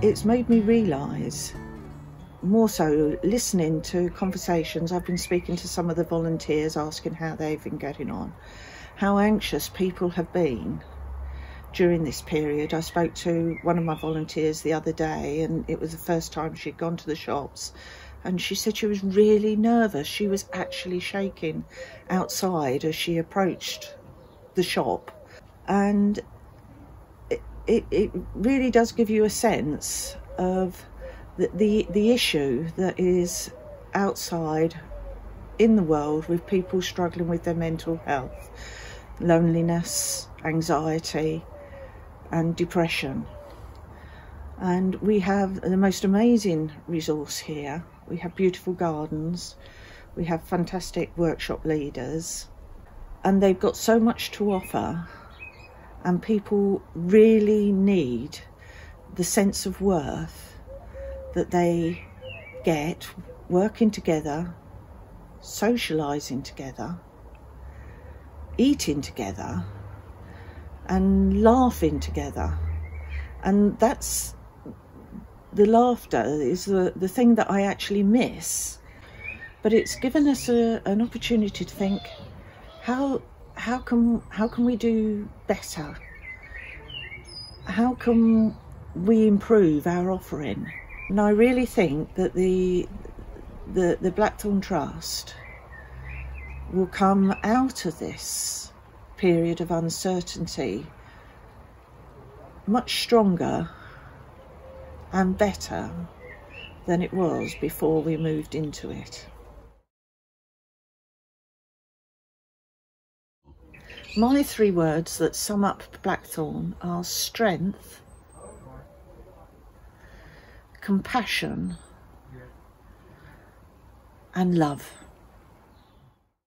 it's made me realise more so listening to conversations. I've been speaking to some of the volunteers asking how they've been getting on, how anxious people have been during this period. I spoke to one of my volunteers the other day, and it was the first time she'd gone to the shops. And she said she was really nervous. She was actually shaking outside as she approached the shop. And it, it, really does give you a sense of the, the, the issue that is outside in the world with people struggling with their mental health, loneliness, anxiety, and depression. And we have the most amazing resource here. We have beautiful gardens, we have fantastic workshop leaders, and they've got so much to offer. And people really need the sense of worth that they get working together, socialising together, eating together, and laughing together. And that's the laughter is the, the thing that I actually miss. But it's given us a, an opportunity to think how how can how can we do better? How can we improve our offering? And I really think that the the, the Blackthorn Trust will come out of this period of uncertainty much stronger and better than it was before we moved into it. My three words that sum up Blackthorn are strength, compassion, and love.